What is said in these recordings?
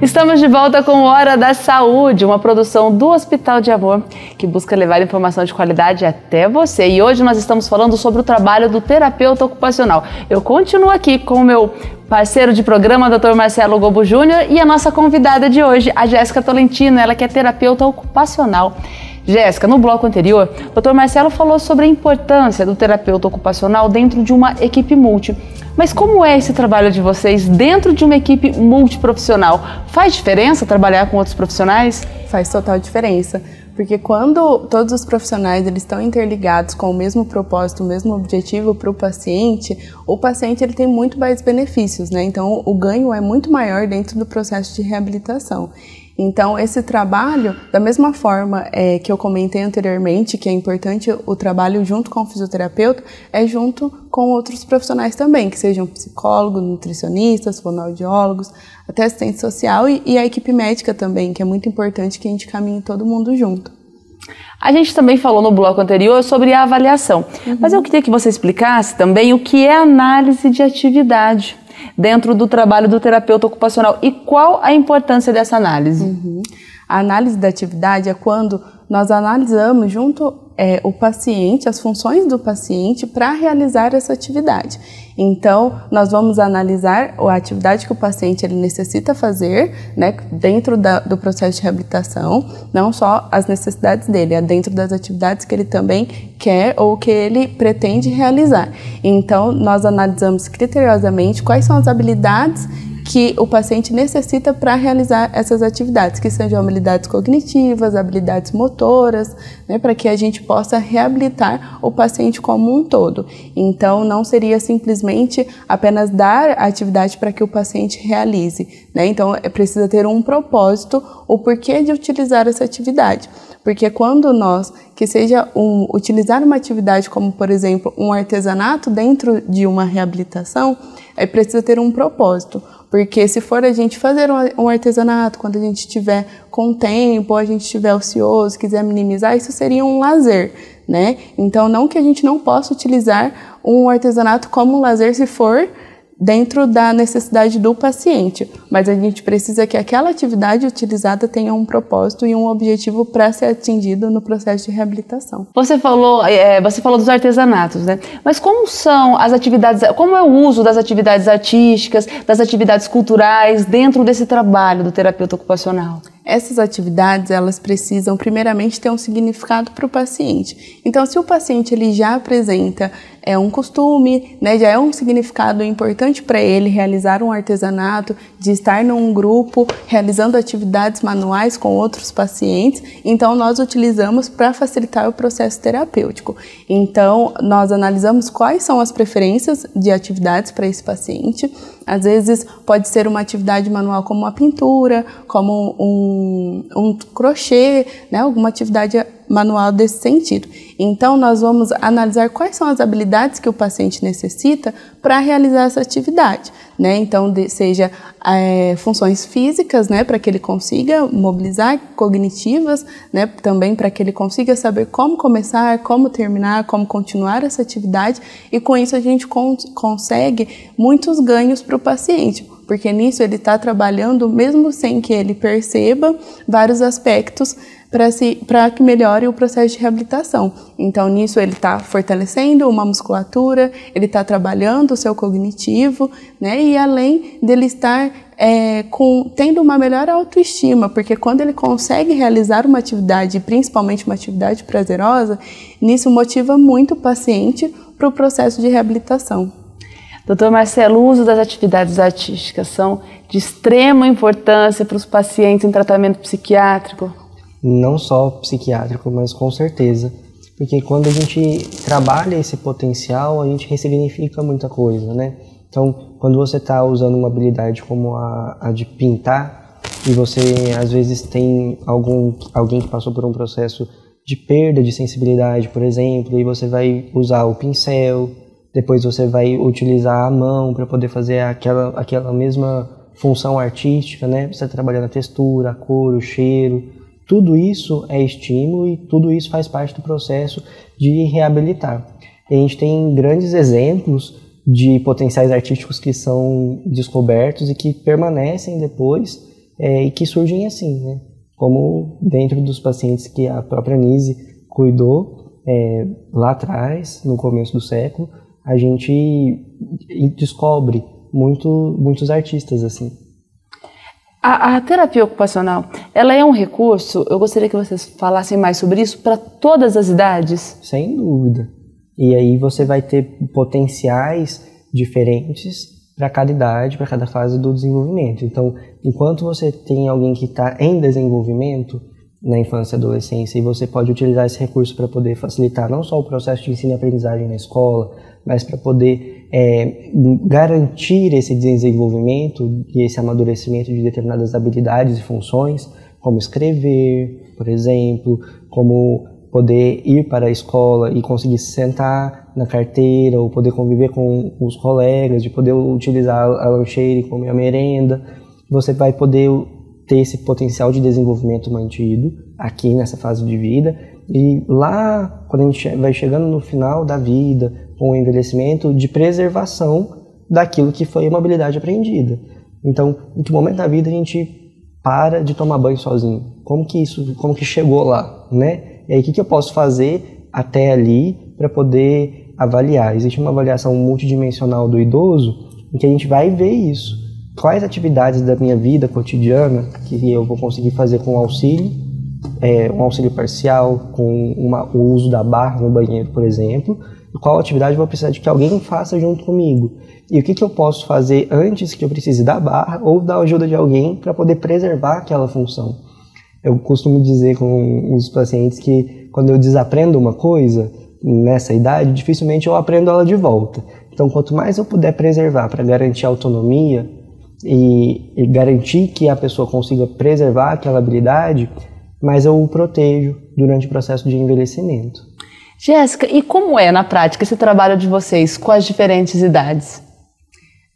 Estamos de volta com Hora da Saúde, uma produção do Hospital de Amor que busca levar informação de qualidade até você. E hoje nós estamos falando sobre o trabalho do terapeuta ocupacional. Eu continuo aqui com o meu parceiro de programa, Dr. Marcelo Gobo Júnior, e a nossa convidada de hoje, a Jéssica Tolentino, ela que é terapeuta ocupacional. Jéssica, no bloco anterior, o Dr. Marcelo falou sobre a importância do terapeuta ocupacional dentro de uma equipe multi. Mas como é esse trabalho de vocês dentro de uma equipe multiprofissional? Faz diferença trabalhar com outros profissionais? Faz total diferença. Porque quando todos os profissionais eles estão interligados com o mesmo propósito, o mesmo objetivo para o paciente, o paciente ele tem muito mais benefícios, né? Então o ganho é muito maior dentro do processo de reabilitação. Então, esse trabalho, da mesma forma é, que eu comentei anteriormente, que é importante o trabalho junto com o fisioterapeuta, é junto com outros profissionais também, que sejam psicólogos, nutricionistas, fonoaudiólogos, até assistente social e, e a equipe médica também, que é muito importante que a gente caminhe todo mundo junto. A gente também falou no bloco anterior sobre a avaliação, uhum. mas eu queria que você explicasse também o que é análise de atividade dentro do trabalho do terapeuta ocupacional e qual a importância dessa análise? Uhum. A análise da atividade é quando nós analisamos junto é, o paciente, as funções do paciente para realizar essa atividade. Então, nós vamos analisar a atividade que o paciente ele necessita fazer, né, dentro da, do processo de reabilitação, não só as necessidades dele, é dentro das atividades que ele também quer ou que ele pretende realizar. Então, nós analisamos criteriosamente quais são as habilidades que o paciente necessita para realizar essas atividades, que sejam habilidades cognitivas, habilidades motoras, né, para que a gente possa reabilitar o paciente como um todo. Então, não seria simplesmente apenas dar a atividade para que o paciente realize. Né? Então, é precisa ter um propósito, o porquê de utilizar essa atividade. Porque quando nós, que seja um, utilizar uma atividade como, por exemplo, um artesanato dentro de uma reabilitação, é precisa ter um propósito. Porque se for a gente fazer um artesanato quando a gente estiver com tempo, ou a gente estiver ocioso, quiser minimizar, isso seria um lazer, né? Então, não que a gente não possa utilizar um artesanato como um lazer se for dentro da necessidade do paciente, mas a gente precisa que aquela atividade utilizada tenha um propósito e um objetivo para ser atingido no processo de reabilitação. Você falou, é, você falou dos artesanatos, né? Mas como são as atividades, como é o uso das atividades artísticas, das atividades culturais dentro desse trabalho do terapeuta ocupacional? Essas atividades, elas precisam primeiramente ter um significado para o paciente. Então, se o paciente ele já apresenta é um costume, né, já é um significado importante para ele realizar um artesanato, de estar num grupo realizando atividades manuais com outros pacientes. Então, nós utilizamos para facilitar o processo terapêutico. Então, nós analisamos quais são as preferências de atividades para esse paciente. Às vezes, pode ser uma atividade manual como uma pintura, como um, um crochê, né, alguma atividade manual desse sentido. Então, nós vamos analisar quais são as habilidades que o paciente necessita para realizar essa atividade, né? Então, de, seja é, funções físicas, né, para que ele consiga mobilizar, cognitivas, né, também para que ele consiga saber como começar, como terminar, como continuar essa atividade, e com isso a gente con consegue muitos ganhos para o paciente porque nisso ele está trabalhando, mesmo sem que ele perceba, vários aspectos para que melhore o processo de reabilitação. Então, nisso, ele está fortalecendo uma musculatura, ele está trabalhando o seu cognitivo, né? E além dele estar é, com, tendo uma melhor autoestima, porque quando ele consegue realizar uma atividade, principalmente uma atividade prazerosa, nisso motiva muito o paciente para o processo de reabilitação. Doutor Marcelo, o uso das atividades artísticas são de extrema importância para os pacientes em tratamento psiquiátrico? não só psiquiátrico, mas com certeza. Porque quando a gente trabalha esse potencial, a gente ressignifica muita coisa, né? Então, quando você está usando uma habilidade como a, a, de pintar, e você às vezes tem algum, alguém que passou por um processo de perda de sensibilidade, por exemplo, e você vai usar o pincel, depois você vai utilizar a mão para poder fazer aquela, aquela mesma função artística, né? Você trabalhando a textura, a cor, o cheiro, tudo isso é estímulo e tudo isso faz parte do processo de reabilitar. E a gente tem grandes exemplos de potenciais artísticos que são descobertos e que permanecem depois é, e que surgem assim, né? Como dentro dos pacientes que a própria Nise cuidou é, lá atrás, no começo do século, a gente descobre muito, muitos artistas assim. A, a, terapia ocupacional, ela é um recurso, eu gostaria que vocês falassem mais sobre isso, para todas as idades? Sem dúvida. E aí você vai ter potenciais diferentes para cada idade, para cada fase do desenvolvimento. Então, enquanto você tem alguém que está em desenvolvimento na infância e adolescência, e você pode utilizar esse recurso para poder facilitar não só o processo de ensino e aprendizagem na escola, mas para poder é, garantir esse desenvolvimento e esse amadurecimento de determinadas habilidades e funções, como escrever, por exemplo, como poder ir para a escola e conseguir se sentar na carteira, ou poder conviver com os colegas, de poder utilizar a lancheira e comer a merenda, você vai poder ter esse potencial de desenvolvimento mantido aqui nessa fase de vida e lá quando a gente vai chegando no final da vida com o envelhecimento de preservação daquilo que foi uma habilidade aprendida. Então, em que momento da vida a gente para de tomar banho sozinho? Como que isso, como que chegou lá, né? E aí, o que, que eu posso fazer até ali para poder avaliar? Existe uma avaliação multidimensional do idoso em que a gente vai ver isso. Quais atividades da minha vida cotidiana que eu vou conseguir fazer com auxílio, é, um auxílio parcial, com uma, o uso da barra no banheiro, por exemplo, qual atividade eu vou precisar de que alguém faça junto comigo. E o que, que eu posso fazer antes que eu precise da barra ou da ajuda de alguém para poder preservar aquela função. Eu costumo dizer com os pacientes que quando eu desaprendo uma coisa nessa idade, dificilmente eu aprendo ela de volta. Então, quanto mais eu puder preservar para garantir autonomia e, e garantir que a pessoa consiga preservar aquela habilidade, mais eu o protejo durante o processo de envelhecimento. Jéssica, e como é na prática esse trabalho de vocês com as diferentes idades?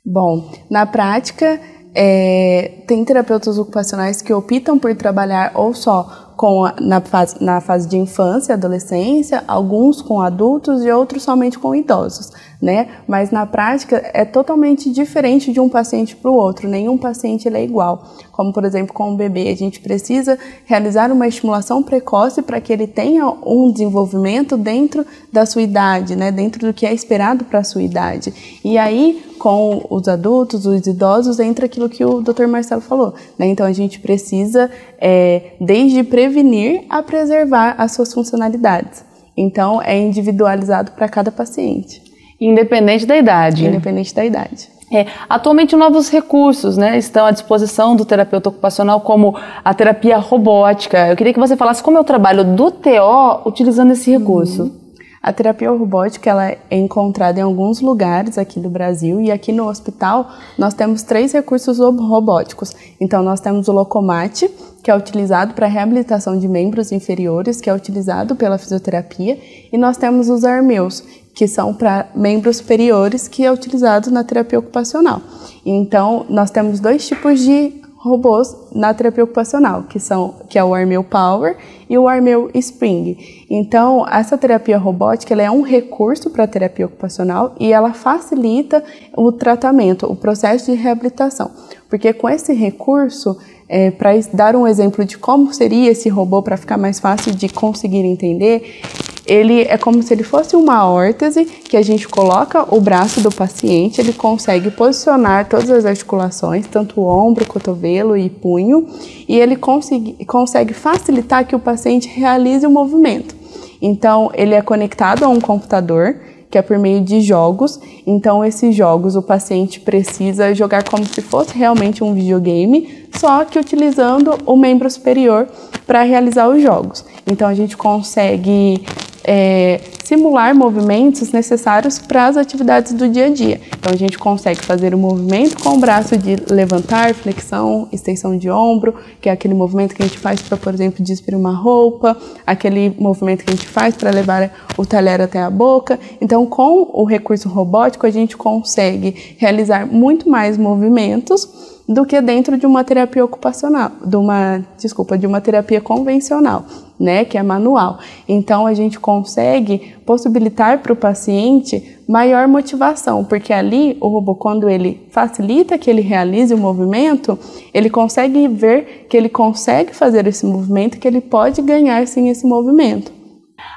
Bom, na prática, é, tem terapeutas ocupacionais que optam por trabalhar ou só com a, na, fase, na fase de infância, adolescência, alguns com adultos e outros somente com idosos né? Mas na prática é totalmente diferente de um paciente para o outro. Nenhum paciente é igual. Como por exemplo com o bebê, a gente precisa realizar uma estimulação precoce para que ele tenha um desenvolvimento dentro da sua idade, né? Dentro do que é esperado para a sua idade. E aí com os adultos, os idosos, entra aquilo que o Dr. Marcelo falou. Né? Então a gente precisa, é, desde prevenir a preservar as suas funcionalidades. Então é individualizado para cada paciente. Independente da idade. Independente da idade. É, atualmente novos recursos né, estão à disposição do terapeuta ocupacional, como a terapia robótica. Eu queria que você falasse como é o trabalho do TO utilizando esse recurso. Uhum. A terapia robótica ela é encontrada em alguns lugares aqui do Brasil e aqui no hospital nós temos três recursos robóticos. Então nós temos o Locomate, que é utilizado para reabilitação de membros inferiores, que é utilizado pela fisioterapia, e nós temos os armeus, que são para membros superiores, que é utilizado na terapia ocupacional. Então, nós temos dois tipos de robôs na terapia ocupacional, que são que é o Armeu Power e o Armeu Spring. Então, essa terapia robótica é um recurso para a terapia ocupacional e ela facilita o tratamento, o processo de reabilitação. Porque com esse recurso, é, para dar um exemplo de como seria esse robô para ficar mais fácil de conseguir entender, ele é como se ele fosse uma órtese que a gente coloca o braço do paciente, ele consegue posicionar todas as articulações, tanto o ombro, cotovelo e punho, e ele consegue, consegue facilitar que o paciente realize o movimento. Então, ele é conectado a um computador, que é por meio de jogos. Então, esses jogos o paciente precisa jogar como se fosse realmente um videogame, só que utilizando o membro superior para realizar os jogos. Então, a gente consegue é, simular movimentos necessários para as atividades do dia a dia. Então a gente consegue fazer o movimento com o braço de levantar, flexão, extensão de ombro, que é aquele movimento que a gente faz para, por exemplo, despir uma roupa, aquele movimento que a gente faz para levar o talher até a boca. Então, com o recurso robótico, a gente consegue realizar muito mais movimentos do que dentro de uma terapia ocupacional, de uma, desculpa, de uma terapia convencional, né, que é manual. Então a gente consegue possibilitar para o paciente maior motivação, porque ali o robô quando ele facilita que ele realize o movimento, ele consegue ver que ele consegue fazer esse movimento, que ele pode ganhar sim esse movimento.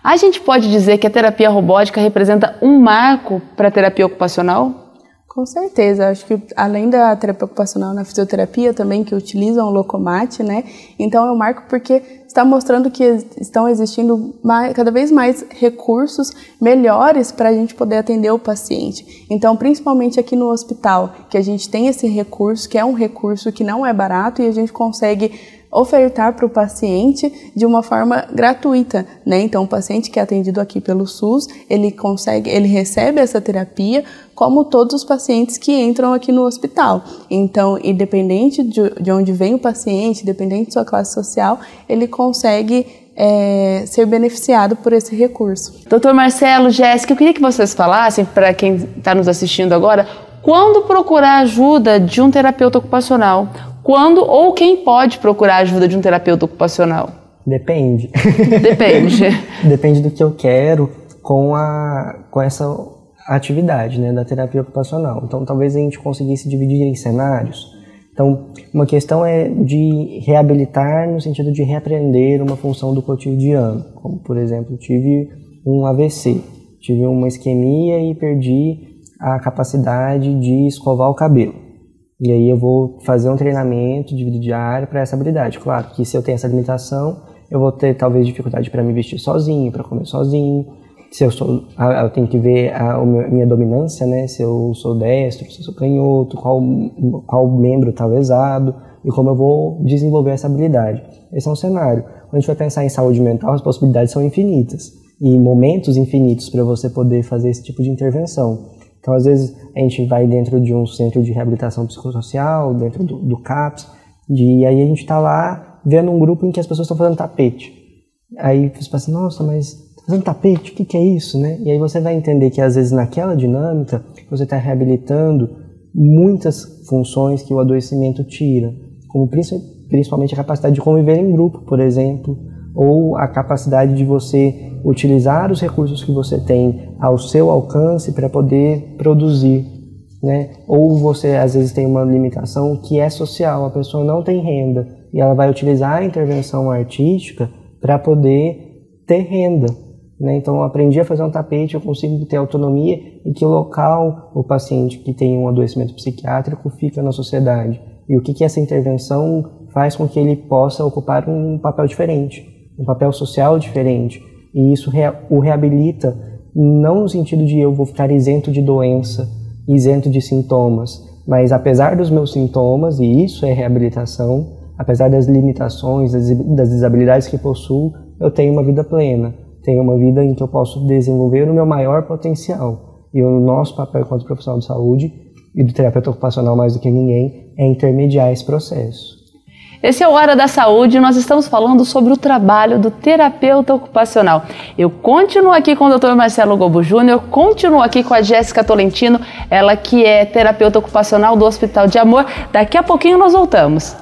A gente pode dizer que a terapia robótica representa um marco para a terapia ocupacional? Com certeza, acho que além da terapia ocupacional na fisioterapia também que utilizam o locomate, né? Então eu marco porque está mostrando que estão existindo mais, cada vez mais recursos melhores para a gente poder atender o paciente. Então, principalmente aqui no hospital, que a gente tem esse recurso, que é um recurso que não é barato e a gente consegue ofertar para o paciente de uma forma gratuita, né? Então, o paciente que é atendido aqui pelo SUS, ele consegue, ele recebe essa terapia como todos os pacientes que entram aqui no hospital. Então, independente de, de onde vem o paciente, independente de sua classe social, ele consegue é, ser beneficiado por esse recurso. Doutor Marcelo, Jéssica, eu queria que vocês falassem, para quem está nos assistindo agora, quando procurar ajuda de um terapeuta ocupacional? Quando ou quem pode procurar ajuda de um terapeuta ocupacional? Depende. Depende. Depende do que eu quero com, a, com essa atividade né, da terapia ocupacional. Então, talvez a gente conseguisse dividir em cenários. Então, uma questão é de reabilitar no sentido de reaprender uma função do cotidiano, como, por exemplo, tive um AVC, tive uma isquemia e perdi a capacidade de escovar o cabelo. E aí eu vou fazer um treinamento de vida diária para essa habilidade. Claro que se eu tenho essa limitação, eu vou ter talvez dificuldade para me vestir sozinho, para comer sozinho. Se eu sou, eu tenho que ver a, a minha dominância, né? Se eu sou destro, se eu sou canhoto, qual qual membro está lesado e como eu vou desenvolver essa habilidade. Esse é um cenário. Quando a gente vai pensar em saúde mental, as possibilidades são infinitas e momentos infinitos para você poder fazer esse tipo de intervenção. Então, às vezes, a gente vai dentro de um centro de reabilitação psicossocial, dentro do, do CAPS, e aí a gente está lá vendo um grupo em que as pessoas estão fazendo tapete. Aí você fala assim, nossa, mas tá fazendo tapete, o que, que é isso, né? E aí você vai entender que às vezes naquela dinâmica você está reabilitando muitas funções que o adoecimento tira, como principalmente a capacidade de conviver em grupo, por exemplo, ou a capacidade de você utilizar os recursos que você tem ao seu alcance para poder produzir, né? Ou você às vezes tem uma limitação que é social, a pessoa não tem renda e ela vai utilizar a intervenção artística para poder ter renda, né? Então eu aprendi a fazer um tapete, eu consigo ter autonomia e que o local, o paciente que tem um adoecimento psiquiátrico fica na sociedade e o que que essa intervenção faz com que ele possa ocupar um papel diferente um papel social diferente. E isso o reabilita não no sentido de eu vou ficar isento de doença, isento de sintomas, mas apesar dos meus sintomas, e isso é reabilitação, apesar das limitações, das desabilidades que possuo, eu tenho uma vida plena, tenho uma vida em que eu posso desenvolver o meu maior potencial. E o nosso papel enquanto profissional de saúde e do terapeuta ocupacional mais do que ninguém é intermediar esse processo. Esse é o Hora da Saúde e nós estamos falando sobre o trabalho do terapeuta ocupacional. Eu continuo aqui com o Dr. Marcelo Gobo Júnior, continuo aqui com a Jéssica Tolentino, ela que é terapeuta ocupacional do Hospital de Amor. Daqui a pouquinho nós voltamos.